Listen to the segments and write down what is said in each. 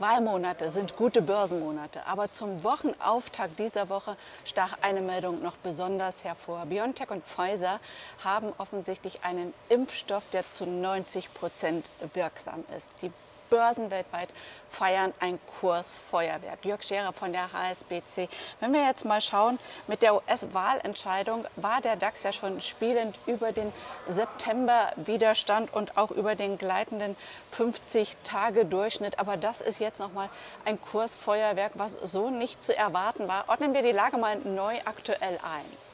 Wahlmonate sind gute Börsenmonate, aber zum Wochenauftakt dieser Woche stach eine Meldung noch besonders hervor. BioNTech und Pfizer haben offensichtlich einen Impfstoff, der zu 90 Prozent wirksam ist. Die Börsen weltweit feiern ein Kursfeuerwerk. Jörg Scherer von der HSBC. Wenn wir jetzt mal schauen, mit der US-Wahlentscheidung war der DAX ja schon spielend über den September-Widerstand und auch über den gleitenden 50-Tage-Durchschnitt. Aber das ist jetzt nochmal ein Kursfeuerwerk, was so nicht zu erwarten war. Ordnen wir die Lage mal neu aktuell ein.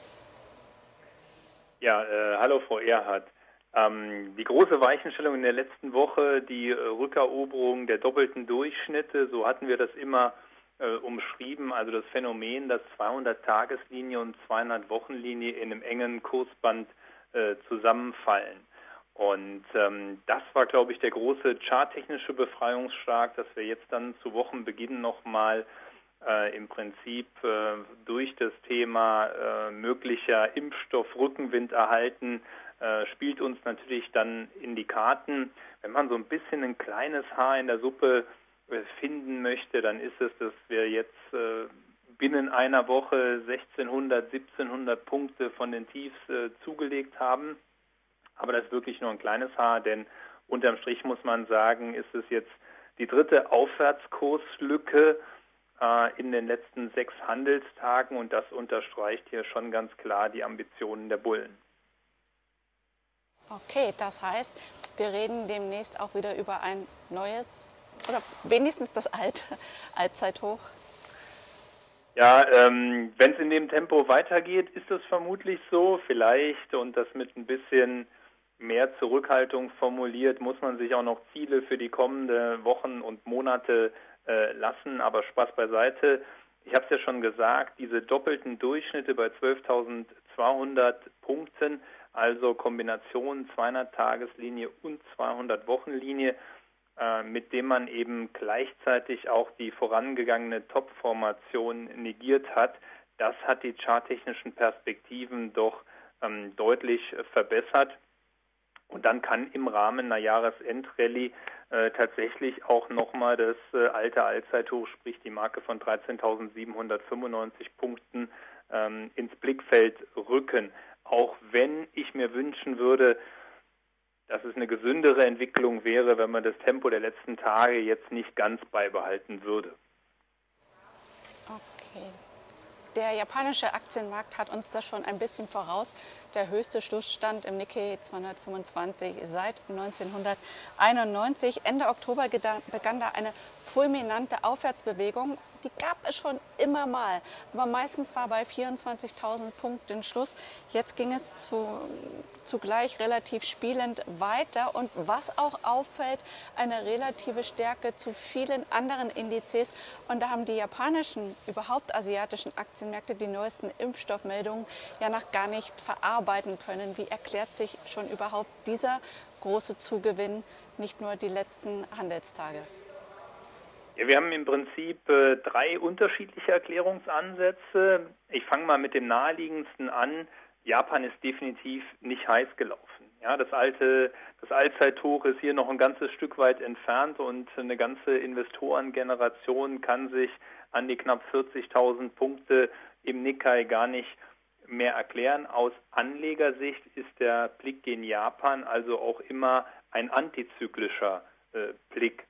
Ja, äh, hallo Frau Erhardt. Ähm, die große Weichenstellung in der letzten Woche, die äh, Rückeroberung der doppelten Durchschnitte, so hatten wir das immer äh, umschrieben, also das Phänomen, dass 200-Tageslinie und 200-Wochenlinie in einem engen Kursband äh, zusammenfallen. Und ähm, das war, glaube ich, der große charttechnische Befreiungsschlag, dass wir jetzt dann zu Wochenbeginn nochmal äh, im Prinzip äh, durch das Thema äh, möglicher Impfstoff-Rückenwind erhalten, äh, spielt uns natürlich dann in die Karten. Wenn man so ein bisschen ein kleines Haar in der Suppe äh, finden möchte, dann ist es, dass wir jetzt äh, binnen einer Woche 1600, 1700 Punkte von den Tiefs zugelegt haben. Aber das ist wirklich nur ein kleines Haar, denn unterm Strich muss man sagen, ist es jetzt die dritte Aufwärtskurslücke in den letzten sechs Handelstagen und das unterstreicht hier schon ganz klar die Ambitionen der Bullen. Okay, das heißt, wir reden demnächst auch wieder über ein neues oder wenigstens das alte Allzeithoch. Ja, ähm, wenn es in dem Tempo weitergeht, ist es vermutlich so. Vielleicht und das mit ein bisschen mehr Zurückhaltung formuliert, muss man sich auch noch Ziele für die kommenden Wochen und Monate äh, lassen. Aber Spaß beiseite. Ich habe es ja schon gesagt, diese doppelten Durchschnitte bei 12.200 Punkten also Kombination 200-Tageslinie und 200-Wochenlinie, äh, mit dem man eben gleichzeitig auch die vorangegangene Top-Formation negiert hat. Das hat die charttechnischen Perspektiven doch ähm, deutlich verbessert. Und dann kann im Rahmen einer Jahresendrallye äh, tatsächlich auch nochmal das äh, alte Allzeithoch, sprich die Marke von 13.795 Punkten, ähm, ins Blickfeld rücken auch wenn ich mir wünschen würde, dass es eine gesündere Entwicklung wäre, wenn man das Tempo der letzten Tage jetzt nicht ganz beibehalten würde. Okay. Der japanische Aktienmarkt hat uns das schon ein bisschen voraus. Der höchste Schlussstand im Nikkei 225 seit 1991. Ende Oktober begann da eine fulminante Aufwärtsbewegung die gab es schon immer mal. Aber meistens war bei 24.000 Punkten Schluss. Jetzt ging es zu, zugleich relativ spielend weiter. Und was auch auffällt, eine relative Stärke zu vielen anderen Indizes. Und da haben die japanischen, überhaupt asiatischen Aktienmärkte die neuesten Impfstoffmeldungen ja noch gar nicht verarbeiten können. Wie erklärt sich schon überhaupt dieser große Zugewinn, nicht nur die letzten Handelstage? Ja, wir haben im Prinzip äh, drei unterschiedliche Erklärungsansätze. Ich fange mal mit dem naheliegendsten an. Japan ist definitiv nicht heiß gelaufen. Ja, das alte, das Allzeithoch ist hier noch ein ganzes Stück weit entfernt und eine ganze Investorengeneration kann sich an die knapp 40.000 Punkte im Nikkei gar nicht mehr erklären. Aus Anlegersicht ist der Blick in Japan also auch immer ein antizyklischer äh, Blick.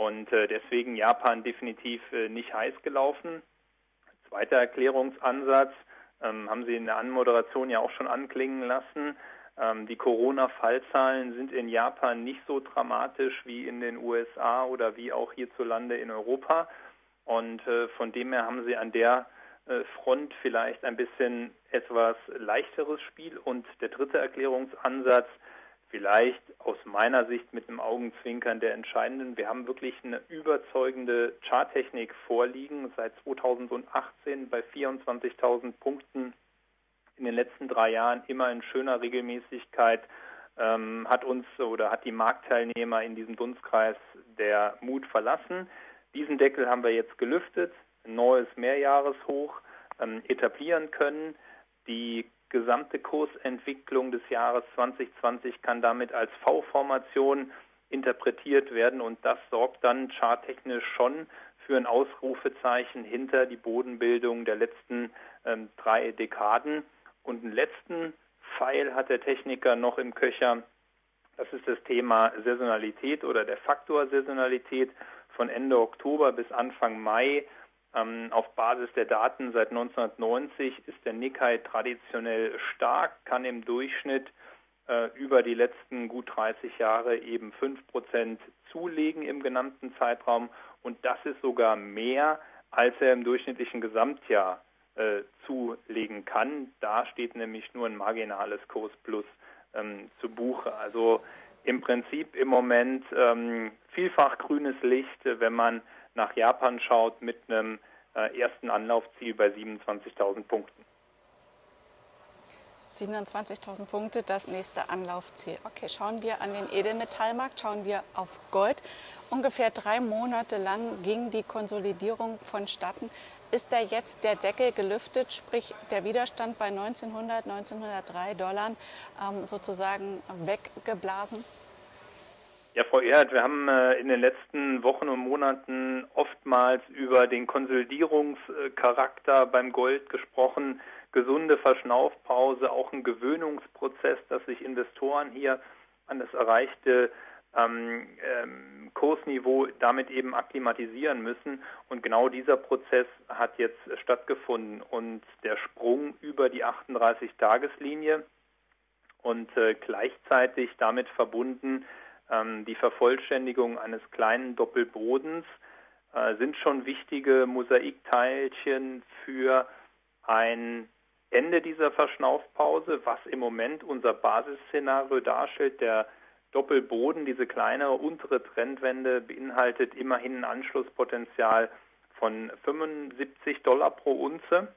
Und äh, deswegen Japan definitiv äh, nicht heiß gelaufen. Zweiter Erklärungsansatz, ähm, haben Sie in der Anmoderation ja auch schon anklingen lassen. Ähm, die Corona-Fallzahlen sind in Japan nicht so dramatisch wie in den USA oder wie auch hierzulande in Europa. Und äh, von dem her haben Sie an der äh, Front vielleicht ein bisschen etwas leichteres Spiel. Und der dritte Erklärungsansatz, vielleicht aus meiner Sicht mit einem Augenzwinkern der entscheidenden. Wir haben wirklich eine überzeugende Charttechnik vorliegen, seit 2018 bei 24.000 Punkten in den letzten drei Jahren immer in schöner Regelmäßigkeit ähm, hat uns oder hat die Marktteilnehmer in diesem Dunstkreis der Mut verlassen. Diesen Deckel haben wir jetzt gelüftet, ein neues Mehrjahreshoch ähm, etablieren können. Die gesamte Kursentwicklung des Jahres 2020 kann damit als V-Formation interpretiert werden und das sorgt dann charttechnisch schon für ein Ausrufezeichen hinter die Bodenbildung der letzten ähm, drei Dekaden. Und einen letzten Pfeil hat der Techniker noch im Köcher. Das ist das Thema Saisonalität oder der Faktor Saisonalität. Von Ende Oktober bis Anfang Mai auf Basis der Daten seit 1990 ist der Nikkei traditionell stark, kann im Durchschnitt äh, über die letzten gut 30 Jahre eben 5% zulegen im genannten Zeitraum und das ist sogar mehr, als er im durchschnittlichen Gesamtjahr äh, zulegen kann. Da steht nämlich nur ein marginales Kursplus ähm, zu Buche. Also im Prinzip im Moment ähm, vielfach grünes Licht, wenn man nach Japan schaut mit einem äh, ersten Anlaufziel bei 27.000 Punkten. 27.000 Punkte, das nächste Anlaufziel. Okay, schauen wir an den Edelmetallmarkt, schauen wir auf Gold. Ungefähr drei Monate lang ging die Konsolidierung vonstatten. Ist da jetzt der Deckel gelüftet, sprich der Widerstand bei 1900, 1903 Dollar ähm, sozusagen weggeblasen? Ja, Frau Erhardt, wir haben äh, in den letzten Wochen und Monaten oftmals über den Konsolidierungscharakter beim Gold gesprochen. Gesunde Verschnaufpause, auch ein Gewöhnungsprozess, dass sich Investoren hier an das erreichte ähm, ähm, Kursniveau damit eben akklimatisieren müssen. Und genau dieser Prozess hat jetzt stattgefunden. Und der Sprung über die 38-Tageslinie und äh, gleichzeitig damit verbunden die Vervollständigung eines kleinen Doppelbodens äh, sind schon wichtige Mosaikteilchen für ein Ende dieser Verschnaufpause, was im Moment unser Basisszenario darstellt. Der Doppelboden, diese kleine untere Trendwende, beinhaltet immerhin ein Anschlusspotenzial von 75 Dollar pro Unze,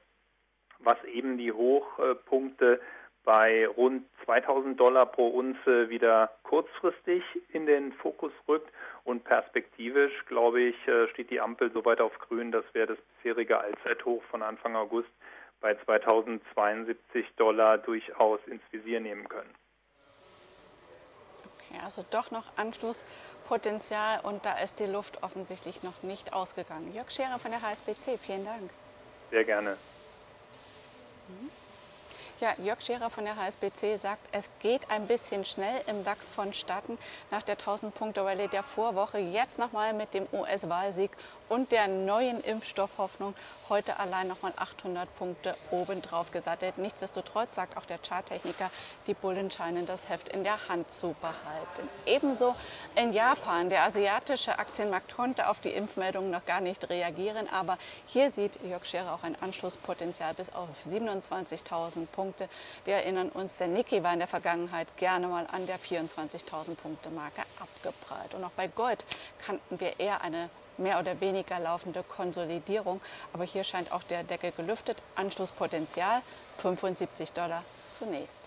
was eben die Hochpunkte bei rund 2000 Dollar pro Unze wieder kurzfristig in den Fokus rückt und perspektivisch, glaube ich, äh, steht die Ampel so weit auf grün, dass wir das bisherige Allzeithoch von Anfang August bei 2072 Dollar durchaus ins Visier nehmen können. Okay, also doch noch Anschlusspotenzial und da ist die Luft offensichtlich noch nicht ausgegangen. Jörg Scherer von der HSBC, vielen Dank. Sehr gerne. Mhm. Ja, Jörg Scherer von der HSBC sagt, es geht ein bisschen schnell im DAX vonstatten nach der 1000-Punkte-Rallye der Vorwoche. Jetzt nochmal mit dem US-Wahlsieg und der neuen Impfstoffhoffnung heute allein nochmal 800 Punkte obendrauf gesattelt. Nichtsdestotrotz sagt auch der Charttechniker, die Bullen scheinen das Heft in der Hand zu behalten. Ebenso in Japan. Der asiatische Aktienmarkt konnte auf die Impfmeldungen noch gar nicht reagieren, aber hier sieht Jörg Scherer auch ein Anschlusspotenzial bis auf 27.000 Punkte. Wir erinnern uns, der Nikkei war in der Vergangenheit gerne mal an der 24.000 Punkte Marke abgeprallt. Und auch bei Gold kannten wir eher eine mehr oder weniger laufende Konsolidierung. Aber hier scheint auch der Deckel gelüftet. Anschlusspotenzial 75 Dollar zunächst.